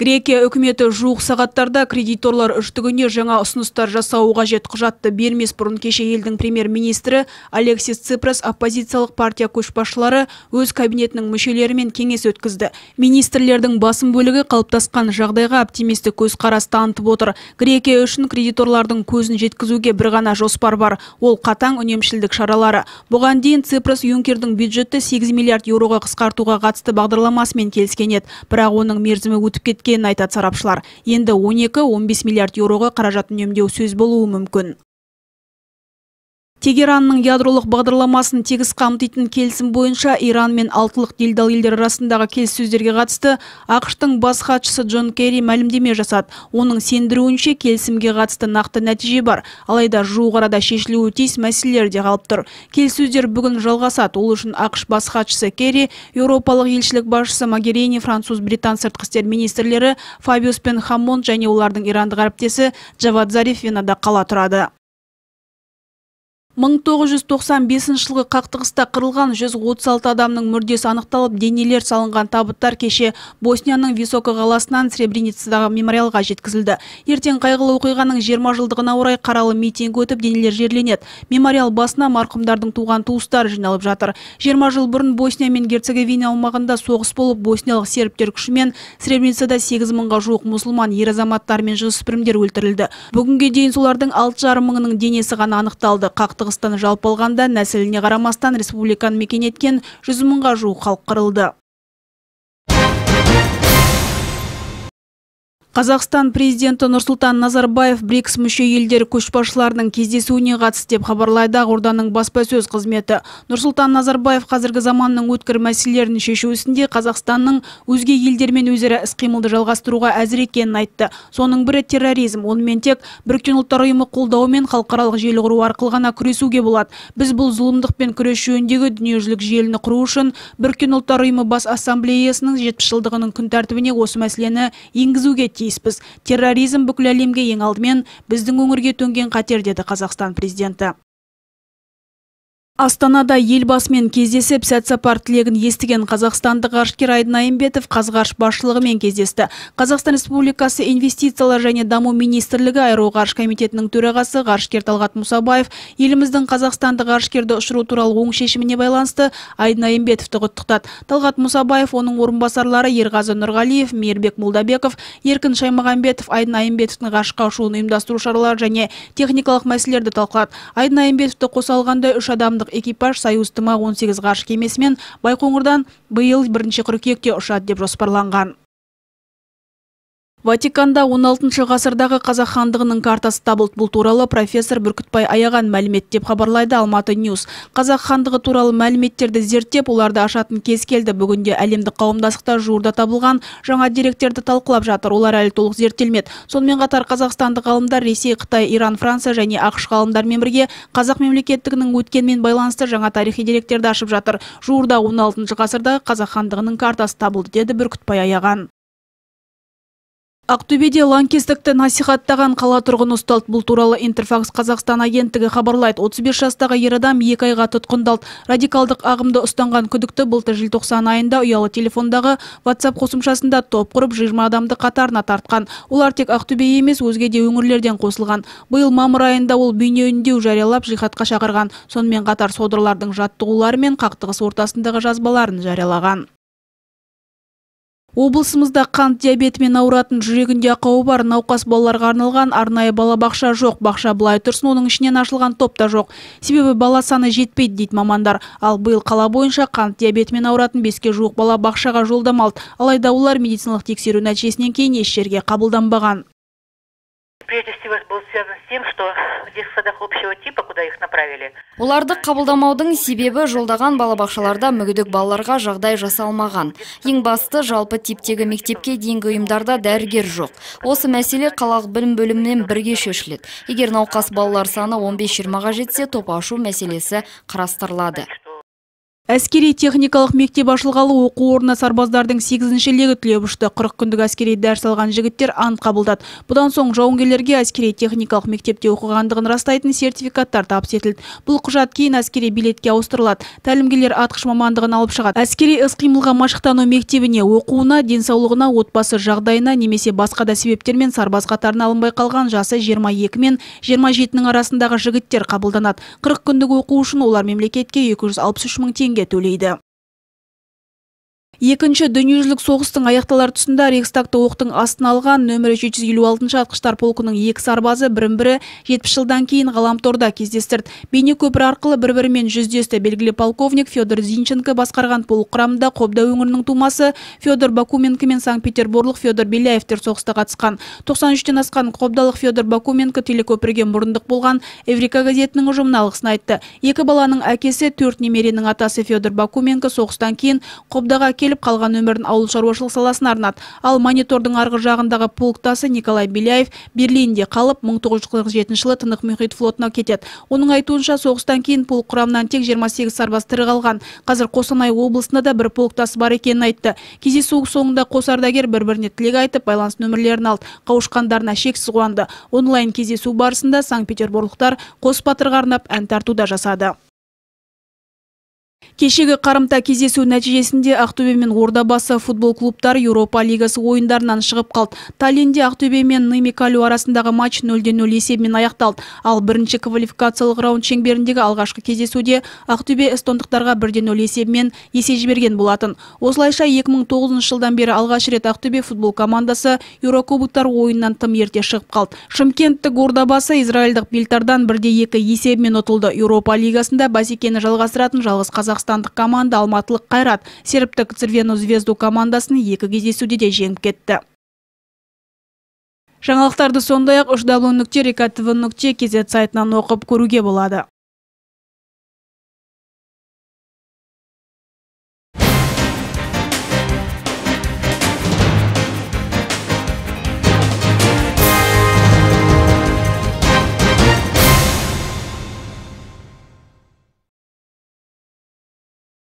Грекия үкіметі жуық сағаттарда кредиторлар үштігіне жаңа ұсыныстар жасауы қажет құжатты бермес бұрын кеше елдің премьер-министрі Алексис Ципрас оппозициялық партия көшбасшылары өз кабинетінің мүшелерімен кеңес өткізді. Министрлердің басым бөлігі қалыптасқан жағдайға оптимистік көзқарас танытып отыр. Грекия үшін кредиторлардың көзін жеткізуге бір ғана жоспар бар. Ол қатаң үнемшілдік шаралары. Бұған дейін Ципрас Юнкердің бюджетті 8 миллиард еуроға қысқартуға қатысты бағдарламасымен келіскен еді. Бірақ оның мерзімі өтіп кеткен кеткенін айтады сарапшылар. Енді 12-15 миллиард еуроға қаражат үнемдеу сөз болуы мүмкін. Тегеранның ядролық бағдарламасын тегіс қамтитын келісім бойынша Иран мен алтылық делдал елдер арасындағы келіссөздерге қатысты ақштың бас хатшысы Джон Керри мәлімдеме жасады. Оның сендіруінше келісімге қатысты нақты нәтиже бар, алайда жуық арада шешілуі тиіс мәселелер де қалып тұр. Келіссөздер бүгін жалғасады. Ол үшін ақш бас хатшысы Керри, еуропалық елшілік басшысы Магерини, француз британ сыртқы істер министрлері Фабиус пен және олардың ирандық әріптесі Джавад Зариф Венада қала тұрады. 1995 жылғы қақтығыста қырылған 136 адамның мүрдесі анықталып, денелер салынған табыттар кеше Боснияның Висока қаласынан Сребреницадағы мемориалға жеткізілді. Ертең қайғылы оқиғаның 20 жылдығына орай қаралы митинг өтіп, денелер жерленеді. Мемориал басына марқұмдардың туған туыстары жиналып жатыр. 20 жыл бұрын Босния мен Герцеговина аумағында соғыс болып, босниялық сербтер күшімен Сребреницада 8 мыңға жуық мұсылман ер азаматтар мен жасөспірімдер өлтірілді. Бүгінге дейін солардың 6,5 мыңының денесі ғана анықталды. Қақтығыс қақтығыстан жалпы алғанда нәсіліне қарамастан республиканы мекен еткен жүз мыңға жуық халық қырылды. Қазақстан президенті Нұрсұлтан Назарбаев БРИКС мүше елдері көшбасшыларының кездесуіне қатысты деп хабарлайды ақорданың баспасөз қызметі. Нұрсұлтан Назарбаев қазіргі заманның өткір мәселелерін шешу ісінде Қазақстанның өзге елдермен өзара іс-қимылды жалғастыруға әзір екенін айтты. Соның бірі терроризм. Онымен тек Біріккен ұлттар ұйымы қолдауымен халықаралық желі құру арқылы ғана күресуге болады. Біз бұл зұлымдықпен күрес жөніндегі дүниежүзілік желіні құру үшін Біріккен ұлттар ұйымы бас ассамблеясының 70 жылдығының күн тәртібіне осы мәселені енгізуге тиіспіз. Терроризм бүкіл әлемге ең алдымен біздің өңірге төнген қатер деді қазақстан президенті. Астанада елбасымен кездесіп сәт сапар тілегін естіген қазақстандық ғарышкер Айдын Айымбетов Қазғарыш басшылығымен кездесті. Қазақстан Республикасы инвестициялар және даму министрлігі аэроғарыш комитетінің төрағасы ғарышкер Талғат Мұсабаев еліміздің қазақстандық ғарышкерді ұшыру туралы оң шешіміне байланысты Айдын Айымбетовті құттықтады. Талғат Мұсабаев, оның орынбасарлары Ерғазы Нұрғалиев, Мейірбек Молдабеков, Еркін Шаймағанбетов Айдын Айымбетовтің ғарышқа ұшуын ұйымдастыру шаралары және техникалық мәселелерді талқылады. Айдын Айымбетовті қоса алғанда үш адамдық экипаж союз тыма 18 ғарыш кемесімен байқоңырдан биыл бірінші қыркүйекте ұшады деп жоспарланған. Ватиканда 16 ғасырдағы қазақ хандығының картасы табылды. Бұл туралы профессор Бүркітбай аяған мәлімет деп хабарлайды Алматы Ньюс. Қазақ хандығы туралы мәліметтерді зерттеп, оларды ашатын кез келді. Бүгінде әлемдік қауымдастықта жуырда табылған жаңа деректерді талқылап жатыр. Олар әлі толық зерттелмеді. Сонымен қатар қазақстандық ғалымдар Ресей, Қытай, Иран, Франция және ақш ғалымдармен бірге қазақ мемлекеттігінің өткенмен байланысты жаңа тарихи деректерді ашып жатыр. Жуырда 16 ғасырдағы қазақ хандығының картасы табылды деді Бүркітбай аяған. Ақтөбеде лаңкестікті насихаттаған қала тұрғыны ұсталды. Бұл туралы Интерфакс Қазақстан агенттігі хабарлайды. 35 жастағы ер адам екі айға тұтқындалды. Радикалдық ағымды ұстанған күдікті былтыр желтоқсан айында ұялы телефондағы WhatsApp қосымшасында топ құрып 20 адамды қатарына тартқан. Олар тек Ақтөбе емес, өзге де өңірлерден қосылған. Биыл мамыр айында ол бейне үндеу жариялап жихадқа шақырған. Сонымен қатар содырлардың жаттығулары мен қақтығыс ортасындағы жазбаларын жариялаған. Облысымызда қант диабетімен ауыратын жүрегінде ақауы бар науқас балаларға арналған арнайы балабақша жоқ. Бақша былай тұрсын, оның ішінен ашылған топ та жоқ. Себебі бала саны жетпейді дейді мамандар. Ал биыл қала бойынша қант диабетімен ауыратын беске жуық бала бақшаға жолдама алды. Алайда олар медициналық тексеру нәтижесінен кейін еш жерге қабылданбаған прежде всего был связан с тем, что в детских общего типа, куда их направили. Оларды қабылдамаудың себебі жолдаған балабақшаларда мүгедек балаларға жағдай жасалмаған. Ең басты жалпы типтегі мектепке дейінгі ұйымдарда дәрігер жоқ. Осы мәселе қалалық білім бөлімінен бірге шешіледі. Егер науқас балалар саны 15-20-ға жетсе, топ ашу мәселесі қарастырылады Әскери техникалық мектеп ашылғалы оқу орнына сарбаздардың 8-ші легі түлеп ұшты. 40 күндік әскери дәріс алған жігіттер ант қабылдады. Бұдан соң жауынгерлерге әскери техникалық мектепте оқығандығын растайтын сертификаттар табыс етілді. Бұл құжат кейін әскери билетке ауыстырылады. Тәлімгерлер атқыш мамандығын алып шығады. Әскери іс-қимылға машықтану мектебіне оқуына, денсаулығына, отбасы жағдайына немесе басқа да себептермен сарбаз қатарына алынбай қалған жасы 22 мен 27-нің арасындағы жігіттер қабылданады. 40 күндік оқу үшін олар мемлекетке 263 мың теңге төлейді екінші дүниежүзілік соғыстың аяқталар тұсында рейхстагты оқтың астын алған нөмірі 756 атқыштар полкының екі сарбазы бірін бірі 70 жылдан кейін ғаламторда кездестірді бейне көпір арқылы бір бірімен жүздесті белгілі полковник федор зинченко басқарған полк құрамында қобда өңірінің тумасы федор бакуменко мен санкт петербурлық федор беляевтер соғысқа қатысқан. 93-тен асқан қобдалық федор бакуменко телекөпірге мұрындық болған эврика газетінің ұжымына алғысын айтты. Екі баланың әкесі төрт немеренің атасы федор бакуменко соғыстан кейін қобдаға қалған өмірін ауыл шаруашылық саласына арнады. Ал монитордың арғы жағындағы полктасы николай беляев берлинде қалып 1947 жылы тынық мұхит флотына кетеді. Оның айтуынша соғыстан кейін полк құрамынан тек 28 сарбаз тірі қалған. Қазір қостанай облысында да бір полктасы бар екенін айтты. Кездесу соңында қос ардагер бір біріне тілек айтып байланыс нөмірлерін алды. Қауышқандарына шексіз қуанды. Онлайн кездесу барысында санкт петербургтар қос батырға арнап ән тарту да жасады. Кешегі қарымта кездесу нәтижесінде Ақтөбе мен Ордабасы футбол клубтар Еуропа лигасы ойындарынан шығып қалды. Таллинде Ақтөбе мен Нымикалю арасындағы матч 0-0 есебімен аяқталды. Ал бірінші квалификациялық раунд шеңберіндегі алғашқы кездесуде Ақтөбе эстондықтарға 1-0 есебімен есе жіберген болатын. Осылайша 2009 жылдан бері алғаш рет Ақтөбе футбол командасы Еурокубоктар ойыннан тым ерте шығып қалды. Шымкенттік Ордабасы израильдық Белтардан 1-2 есебімен ұтылды. Еуропа лигасында бәсекені жалғастыратын жалғыз Қазақстан қазақстандық команда алматылық қайрат сербтік цервену звезду командасын екі кездесуде де жеңіп кетті. Жаңалықтарды сондай ақ үш нүкте нүкте кз сайтынан оқып көруге болады.